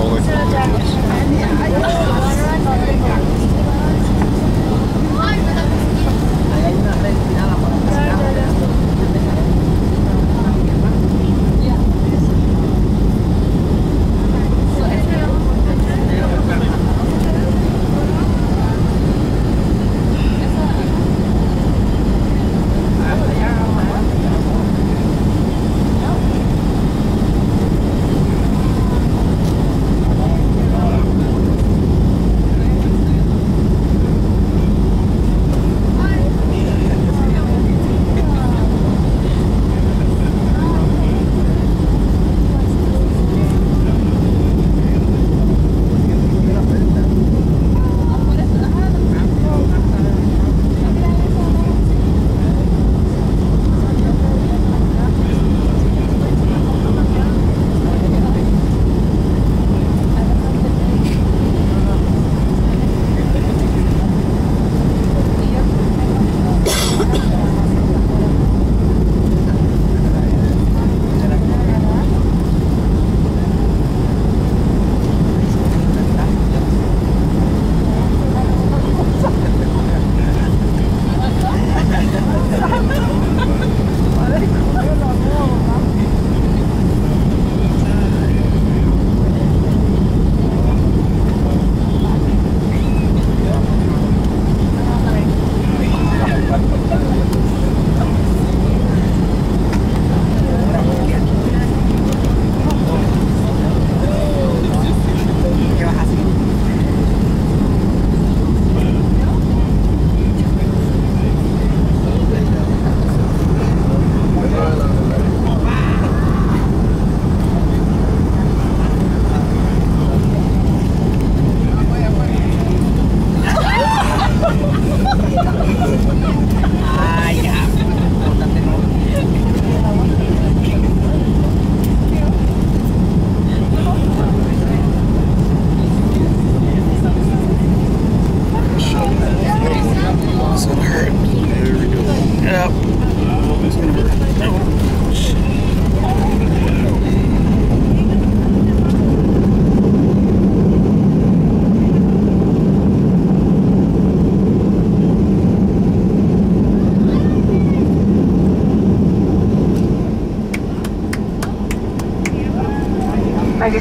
only.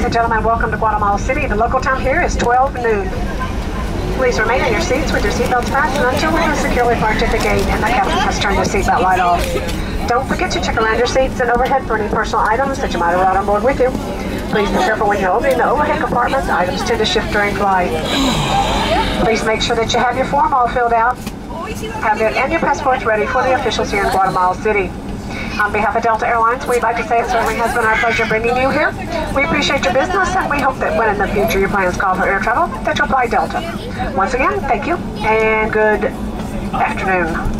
And gentlemen, welcome to Guatemala City. The local time here is 12 noon. Please remain in your seats with your seatbelts fastened until we have securely parked at the gate and the captain has turned the seatbelt light off. Don't forget to check around your seats and overhead for any personal items that you might have brought on board with you. Please be careful when you're opening the overhead compartments. Items tend to shift during flight. Please make sure that you have your form all filled out have your, and your passports ready for the officials here in Guatemala City. On behalf of Delta Airlines, we'd like to say it certainly has been our pleasure bringing you here. We appreciate your business and we hope that when in the future your plans call for air travel, that you'll fly Delta. Once again, thank you and good afternoon.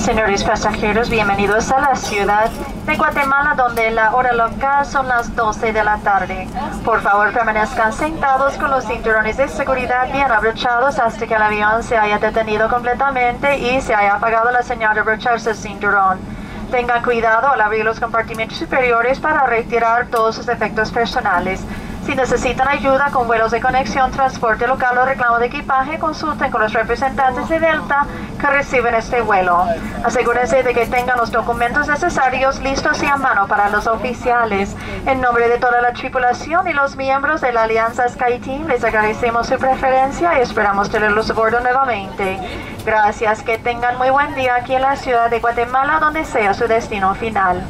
Señores pasajeros, bienvenidos a la ciudad de Guatemala, donde la hora local son las 12 de la tarde. Por favor, permanezcan sentados con los cinturones de seguridad bien abrochados hasta que el avión se haya detenido completamente y se haya apagado la señal de abrocharse el cinturón. Tengan cuidado al abrir los compartimentos superiores para retirar todos sus efectos personales. Si necesitan ayuda con vuelos de conexión, transporte local o reclamo de equipaje, consulten con los representantes de Delta que reciben este vuelo. Asegúrense de que tengan los documentos necesarios listos y a mano para los oficiales. En nombre de toda la tripulación y los miembros de la Alianza SkyTeam, les agradecemos su preferencia y esperamos tenerlos a bordo nuevamente. Gracias, que tengan muy buen día aquí en la ciudad de Guatemala, donde sea su destino final.